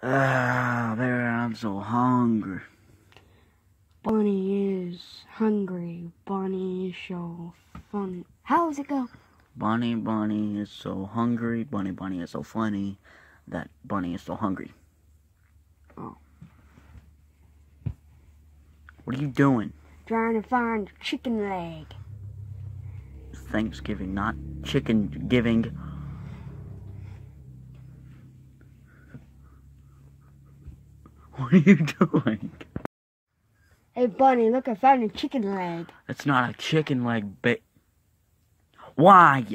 Ah, there, I'm so hungry. Bunny is hungry. Bunny is so funny. How does it go? Bunny, bunny is so hungry. Bunny, bunny is so funny. That bunny is so hungry. Oh. What are you doing? Trying to find a chicken leg. Thanksgiving, not chicken giving. What are you doing? Hey, Bunny, look, I found a chicken leg. That's not a chicken leg, ba- Why?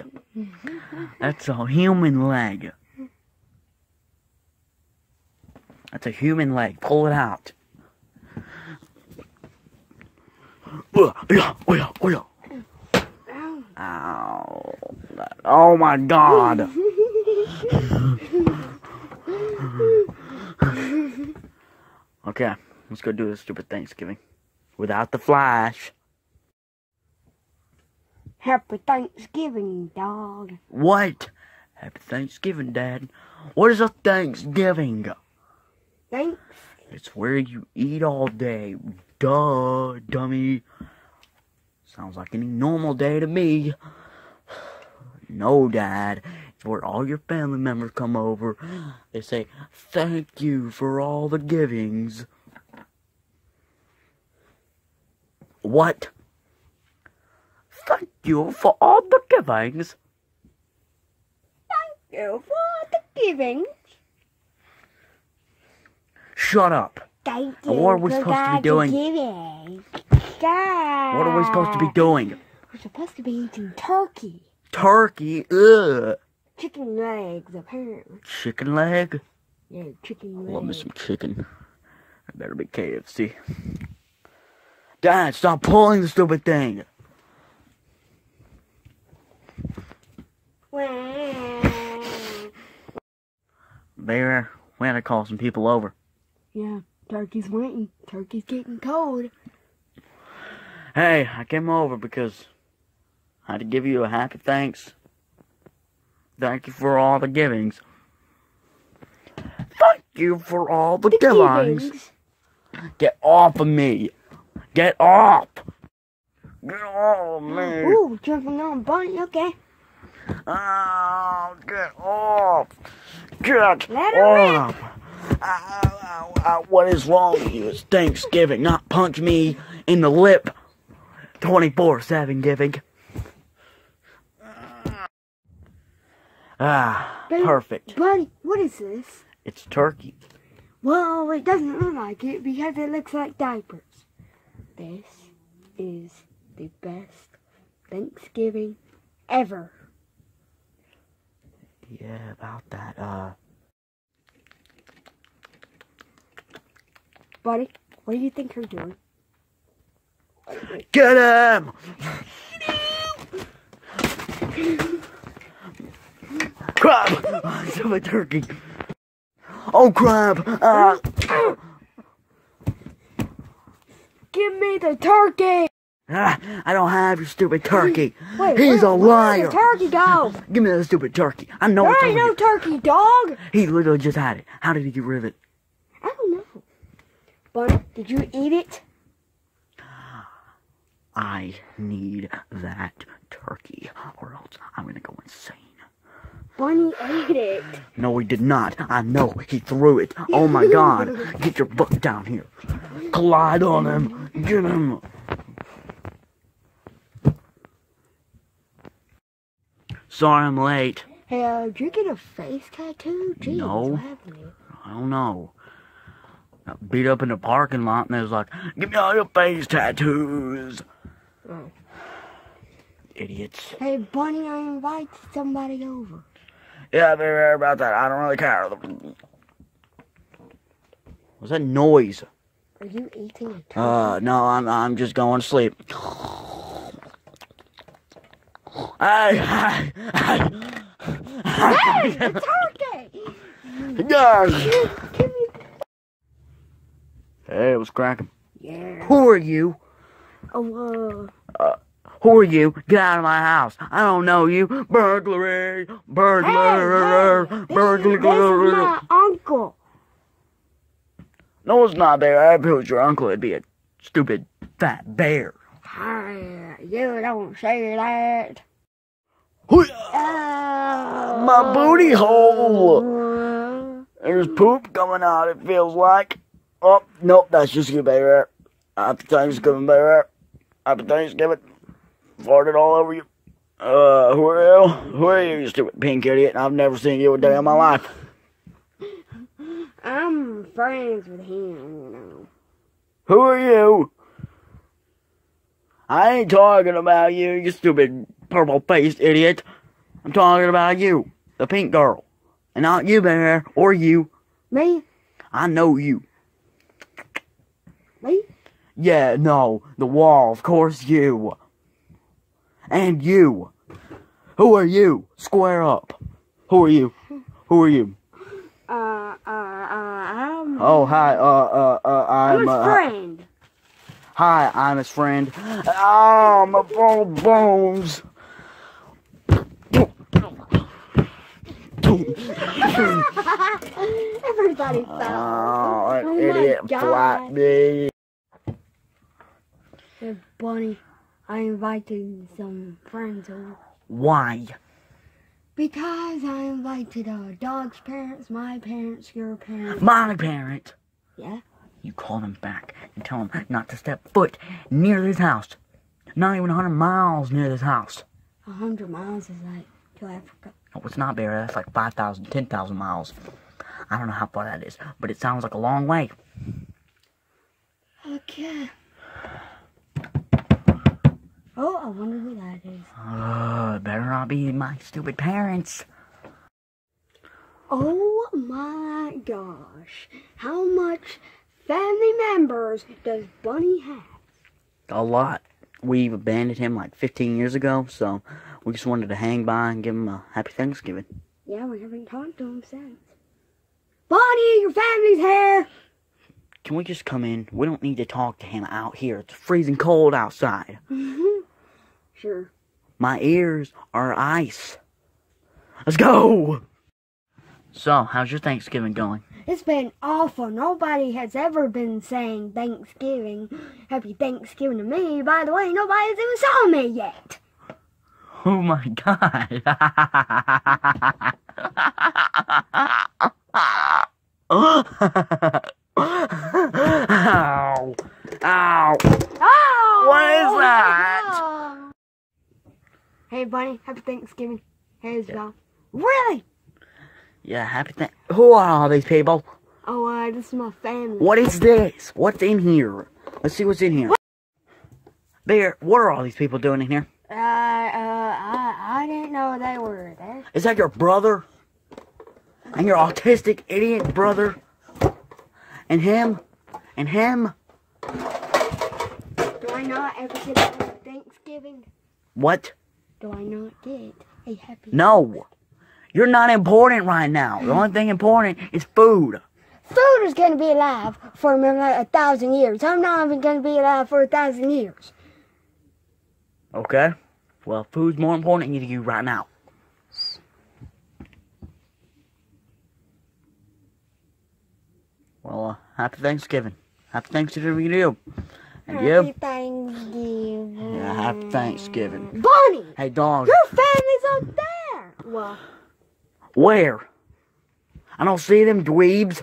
That's a human leg. That's a human leg. Pull it out. Oh oh. Ow. Oh my god. okay, let's go do this stupid Thanksgiving. Without the flash. Happy Thanksgiving, dog. What? Happy Thanksgiving, Dad. What is a Thanksgiving? Thanks. It's where you eat all day. Duh, dummy. Sounds like any normal day to me. No, Dad. Where all your family members come over. They say, Thank you for all the givings. What? Thank you for all the givings. Thank you for all the givings. Shut up. Thank you. What are we supposed to be doing? Giving. God. What are we supposed to be doing? We're supposed to be eating turkey. Turkey, ugh. Chicken legs, apparently. Chicken leg? Yeah, chicken leg. Love me some chicken. I better be KFC. Dad, stop pulling the stupid thing. Bear, we had to call some people over. Yeah, turkey's waiting. Turkey's getting cold. Hey, I came over because I had to give you a happy thanks. Thank you for all the givings. Thank you for all the, The givings. givings. Get off of me. Get off. Get off of me. Ooh, jumping on bunny. Okay. Oh, get off. Get Let off. Ow, ow, ow. What is wrong with you? It's Thanksgiving, not punch me in the lip 24 7 giving. Ah, Babe, perfect. Buddy, what is this? It's turkey. Well, it doesn't look like it because it looks like diapers. This is the best Thanksgiving ever. Yeah, about that. Uh, Buddy, what do you think you're doing? get him! Crab! Some turkey. Oh, crab! Ah. Give me the turkey! Ah, I don't have your stupid turkey. Wait, He's where, a where liar. the turkey go? Give me that stupid turkey. I know There it's ain't no here. turkey, dog! He literally just had it. How did he get rid of it? I don't know. But did you eat it? I need that turkey, or else I'm gonna go insane. Bunny ate it. No, he did not. I know. He threw it. Oh my god. Get your butt down here. Collide on him. Get him. Sorry I'm late. Hey, uh, did you get a face tattoo? Jeez, No. what happened to? I don't know. Got beat up in the parking lot and they was like, give me all your face tattoos. Oh. Idiots. Hey, Bunny, I invite somebody over. Yeah, they're right about that. I don't really care. What's that noise? Are you eating a turkey? Uh, no, I'm I'm just going to sleep. Hey, hey, hey. hey, the turkey! Yes. Give me. Hey, what's cracking? Yeah. Who are you? Oh, uh, Who are you? Get out of my house. I don't know you. Burglary. Burglary. hey, hey, this, this is Burglary. my uncle. No, it's not there. If it was your uncle, it'd be a stupid fat bear. Hi, you don't say that. My My booty hole. There's poop coming out, it feels like. Oh, nope, that's just you, bear. Happy Thanksgiving, bear. Happy Thanksgiving. Farted all over you. Uh, who are you? Who are you, you stupid pink idiot? I've never seen you a day in my life. I'm friends with him, you know. Who are you? I ain't talking about you, you stupid purple-faced idiot. I'm talking about you, the pink girl. And not you, Bear, or you. Me? I know you. Me? Yeah, no, the wall, of course you. And you. Who are you? Square up. Who are you? Who are you? Uh, uh, uh, I'm. Oh, hi, uh, uh, uh, I'm I'm, a uh, friend. hi, I'm his friend. Oh, my bone bones. Everybody fell. Oh, that Oh idiot flat me. Bunny, I invited some friends over. Why? Because I invited uh, dog's parents, my parents, your parents. My parents? Yeah? You call them back and tell them not to step foot near this house. Not even a hundred miles near this house. A hundred miles is like to Africa. No, it's not, Barry. That's like 5,000, 10,000 miles. I don't know how far that is, but it sounds like a long way. Okay. Oh, I wonder who that is. Uh, better not be my stupid parents. Oh my gosh. How much family members does Bunny have? A lot. We've abandoned him like 15 years ago, so we just wanted to hang by and give him a happy Thanksgiving. Yeah, we haven't talked to him since. Bunny, your family's here! Can we just come in? We don't need to talk to him out here. It's freezing cold outside. Sure. My ears are ice. Let's go! So, how's your Thanksgiving going? It's been awful. Nobody has ever been saying Thanksgiving. Happy Thanksgiving to me. By the way, nobody's even saw me yet. Oh my god. Ow. Ow. Oh! What is that? Oh. Hey, Bunny. Happy Thanksgiving. Hey, Isabel. Really? Yeah, happy th- Who are all these people? Oh, uh, this is my family. What is this? What's in here? Let's see what's in here. Bear, what are all these people doing in here? Uh, uh, I, I didn't know they were there. Is that your brother? And your autistic idiot brother? And him? And him? Do I not ever get Thanksgiving? What? Do I not get a happy? No. You're not important right now. The only thing important is food. Food is gonna be alive for like a thousand years. I'm not even gonna be alive for a thousand years. Okay? Well, food's more important to you right now. Well, uh, happy Thanksgiving. Happy Thanksgiving to you. And Happy you. Thanksgiving. Yeah, happy Thanksgiving. Bunny, Hey, dog. your family's out there. Well, Where? I don't see them dweebs.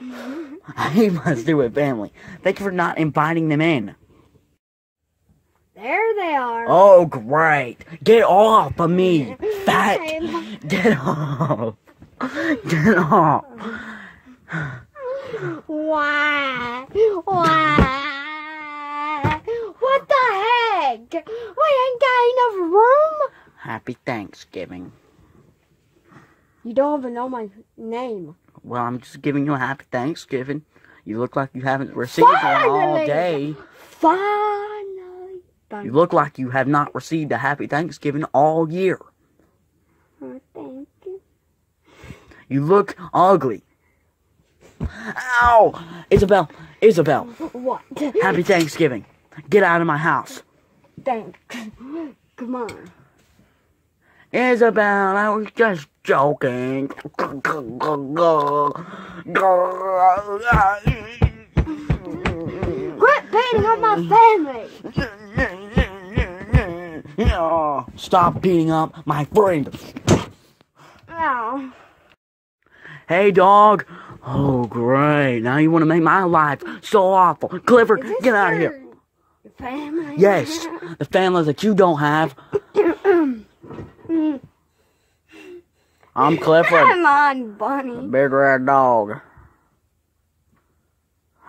I hate do stupid family. Thank you for not inviting them in. there they are. Oh, great. Get off of me, fat. Get off. Get off. Why? Why? What the We ain't got enough room. Happy Thanksgiving. You don't even know my name. Well, I'm just giving you a happy Thanksgiving. You look like you haven't received one all Finally. day. Finally. You look like you have not received a happy Thanksgiving all year. Oh, thank you. You look ugly. Ow! Isabel, Isabel, What? happy Thanksgiving. Get out of my house. Thanks. Come on. Isabel, I was just joking. Quit beating on my family. Stop beating up my friend. Oh. Hey, dog. Oh, great. Now you want to make my life so awful. Clifford, get out of here. Family? Yes, the family that you don't have. I'm Clifford, Come on, Bunny. big red dog.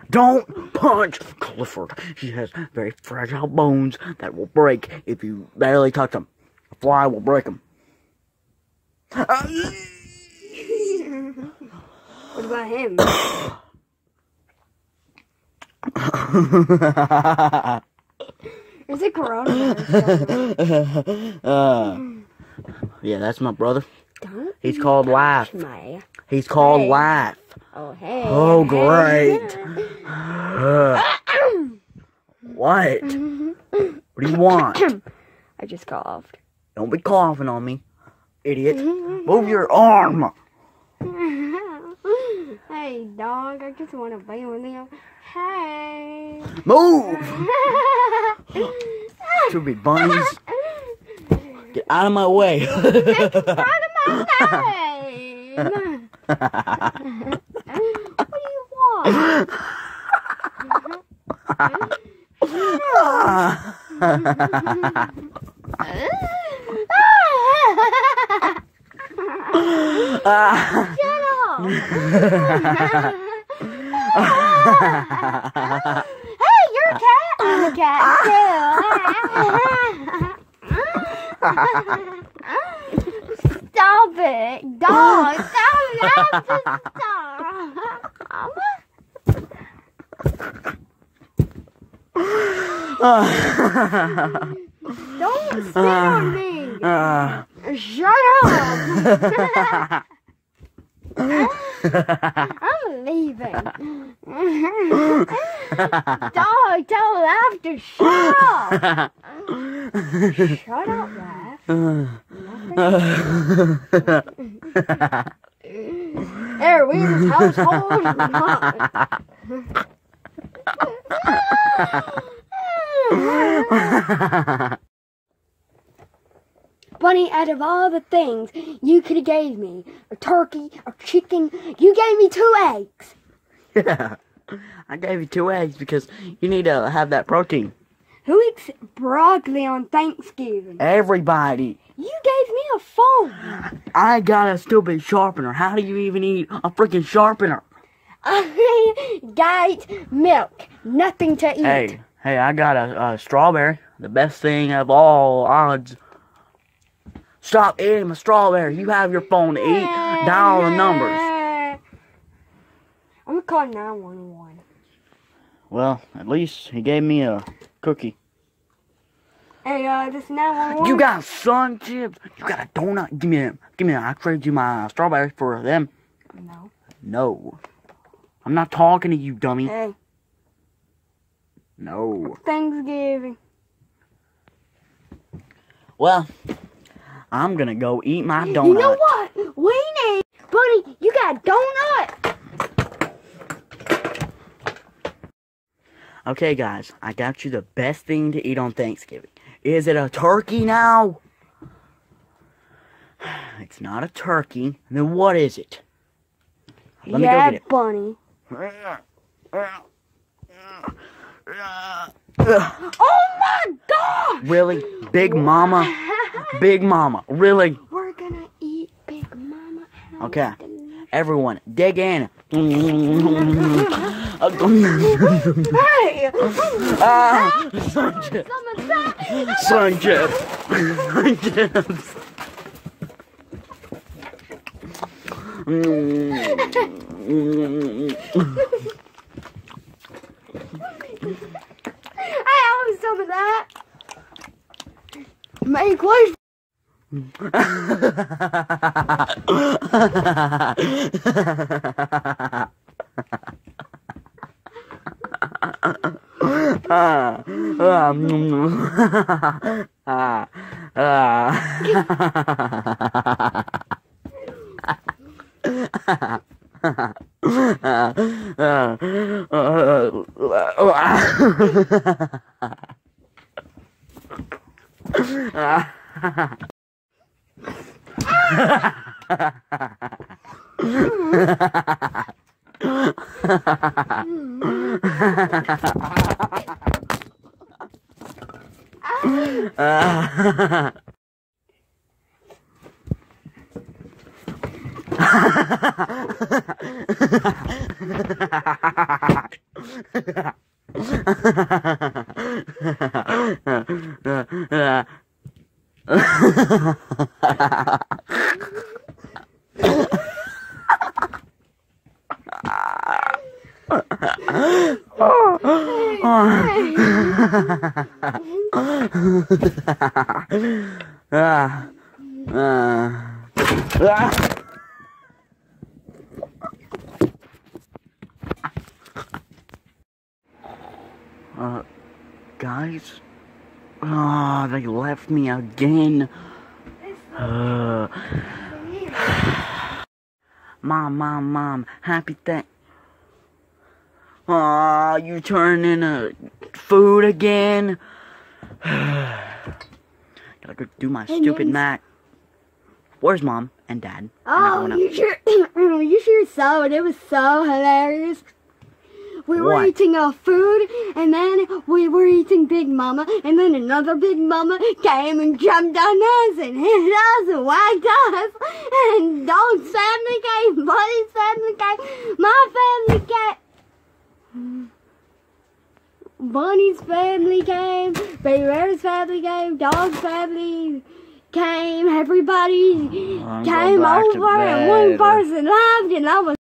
Don't punch Clifford. He has very fragile bones that will break if you barely touch him. A fly will break him. What about him? Is it coronavirus? uh, yeah, that's my brother. Don't He's called Laugh. my. He's called Hey. Laugh. Oh, hey. Oh, hey. great. Uh, what? What do you want? I just coughed. Don't be coughing on me, idiot. Move your arm. hey, dog, I just want to be with you. Hey. Move. Should be bunnies. Get out of my way. Out of my name. what do you want? Ah. Shut up. Hey, you're a cat. I'm a cat too. Stop it, dog. Stop it. Stop. Don't spit on me. Ah. Shut up. Oh. I'm leaving. Dog, tell Laugh to shut up. Shut up, Laugh. There, we in this household. Bunny, out of all the things you could have gave me, a turkey, a chicken, you gave me two eggs. yeah. I gave you two eggs because you need to have that protein. Who eats broccoli on Thanksgiving? Everybody. You gave me a phone. I got a stupid sharpener. How do you even eat a freaking sharpener? I got milk. Nothing to eat. Hey, hey, I got a, a strawberry. The best thing of all odds. Stop eating my strawberry. You have your phone to eat. Dial the numbers. I'm gonna call 911. Well, at least he gave me a cookie. Hey, uh, this 911. You got sun chips. You got a donut. Give me them. Give me them. I trade you my strawberries for them. No. No. I'm not talking to you, dummy. Hey, No. Thanksgiving. Well, I'm gonna go eat my donut. You know what? We need. Buddy, you got a donut. Okay, guys, I got you the best thing to eat on Thanksgiving. Is it a turkey now? It's not a turkey. Then what is it? Let me go yeah, get it. Bunny. Ugh, Oh my god! Really? Big Mama? Big Mama. Really? We're gonna eat Big Mama. Okay. Everyone, dig in. Hey! ah. Some of that. Sun chips. Sun chips. Hey, I want some of that. Make way. Ah, ah, ah, Ah, they left me again. Uh, mom, mom, mom, happy thing. Aw, you turn into food again. Gotta go do my stupid math. Where's mom and dad? Oh, you sure? you sure saw it? It was so hilarious. We were What? eating our food, and then we were eating Big Mama, and then another Big Mama came and jumped on us and hit us and whacked us. And Dog's family came, Buddy's family came, my family came. Bunny's family came, Baby Bear's family came, Dog's family came, everybody I'm came over and one person left and I was